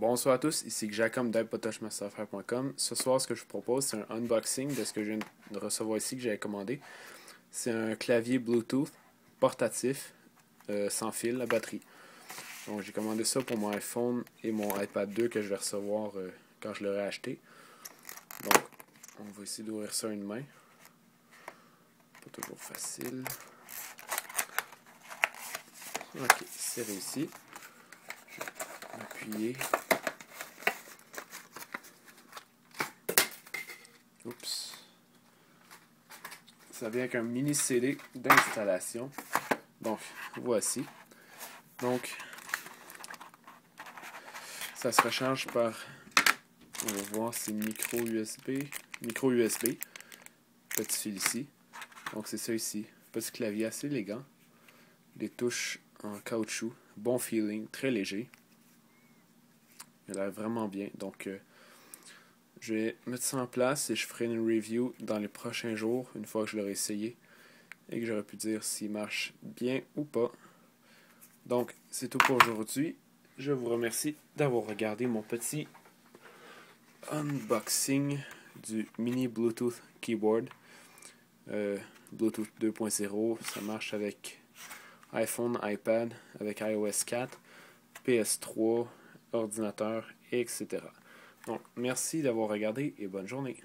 Bonsoir à tous, ici Jacob d'AppOtoshMasterFair.com. Ce soir, ce que je vous propose, c'est un unboxing de ce que je viens de recevoir ici que j'avais commandé. C'est un clavier Bluetooth portatif euh, sans fil, la batterie. Donc j'ai commandé ça pour mon iPhone et mon iPad 2 que je vais recevoir euh, quand je l'aurai acheté. Donc on va essayer d'ouvrir ça une main. Pas toujours facile. Ok, c'est réussi. Appuyer. Oups. Ça vient avec un mini CD d'installation. Donc, voici. Donc, ça se recharge par, on va voir, c'est micro USB. Micro USB. Petit fil ici. Donc, c'est ça ici. Petit clavier assez élégant. Des touches en caoutchouc. Bon feeling, très léger. Il a l'air vraiment bien. Donc, euh, je vais mettre ça en place et je ferai une review dans les prochains jours, une fois que je l'aurai essayé et que j'aurai pu dire s'il marche bien ou pas. Donc, c'est tout pour aujourd'hui. Je vous remercie d'avoir regardé mon petit unboxing du mini Bluetooth keyboard. Euh, Bluetooth 2.0, ça marche avec iPhone, iPad, avec iOS 4, PS3, ordinateur, etc. Donc, merci d'avoir regardé et bonne journée.